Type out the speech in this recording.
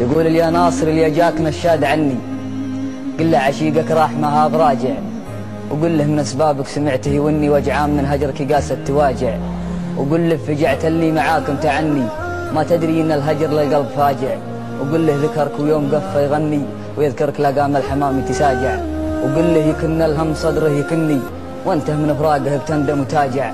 يقول لي يا ناصر اللي جاك نشاد عني. قل له عشيقك راح ما هاب راجع. وقل له من أسبابك سمعته واني وجعان من هجرك قاست تواجع. وقل له فجعت اللي معاكم تعني ما تدري إن الهجر للقلب فاجع. وقل له ذكرك ويوم قف يغني. ويذكرك لقام الحمام تساجع. وقل له يكن الهم صدره يكني. وانت من فراقه بتندم وتاجع